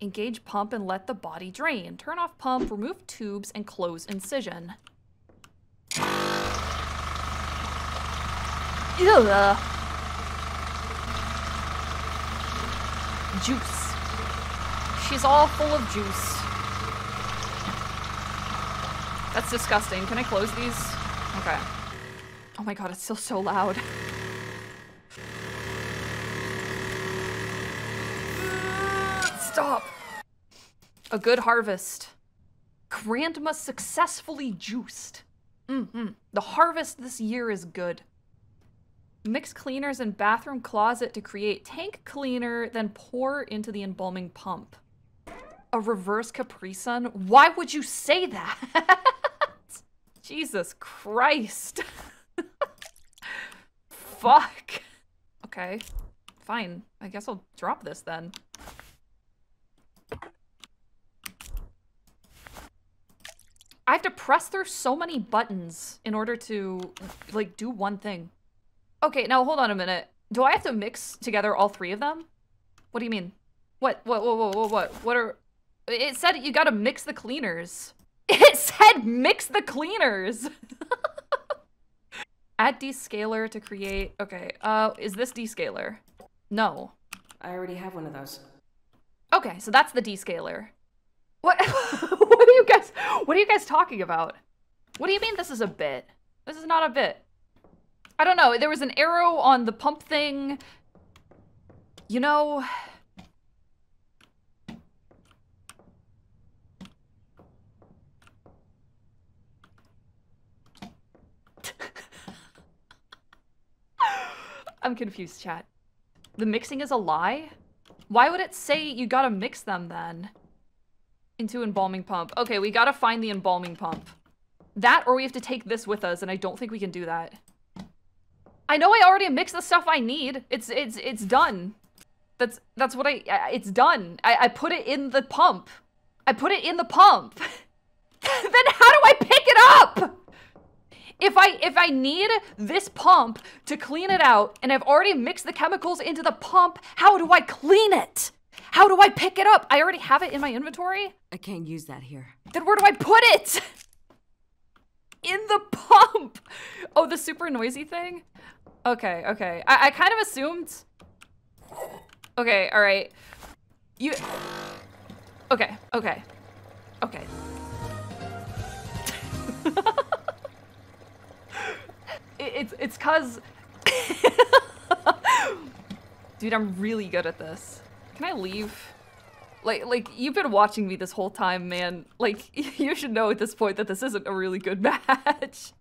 Engage pump and let the body drain. Turn off pump, remove tubes, and close incision. Ugh. Juice. She's all full of juice. That's disgusting. Can I close these? Okay. Oh my god, it's still so loud. A good harvest. Grandma successfully juiced. Mm-hmm. The harvest this year is good. Mix cleaners in bathroom closet to create tank cleaner, then pour into the embalming pump. A reverse Capri Sun? Why would you say that? Jesus Christ. Fuck. Okay. Fine. I guess I'll drop this then. I have to press through so many buttons in order to, like, do one thing. Okay, now hold on a minute. Do I have to mix together all three of them? What do you mean? What, what, what, what, what, what, what are... It said you gotta mix the cleaners. It said mix the cleaners! Add descaler to create... Okay, uh, is this descaler? No. I already have one of those. Okay, so that's the descaler. What? what are you? What are you guys talking about? What do you mean this is a bit? This is not a bit. I don't know. There was an arrow on the pump thing. You know. I'm confused, chat. The mixing is a lie? Why would it say you gotta mix them then? Into embalming pump. Okay, we gotta find the embalming pump. That or we have to take this with us and I don't think we can do that. I know I already mixed the stuff I need. It's it's it's done. That's that's what I it's done. I, I put it in the pump. I put it in the pump. then how do I pick it up? If I if I need this pump to clean it out and I've already mixed the chemicals into the pump, how do I clean it? How do I pick it up? I already have it in my inventory. I can't use that here. Then where do I put it? In the pump. Oh, the super noisy thing? Okay, okay. I, I kind of assumed. Okay, all right. You. Okay, okay. Okay. it, it's it's cause. Dude, I'm really good at this. Can I leave? Like, like you've been watching me this whole time, man. Like, you should know at this point that this isn't a really good match.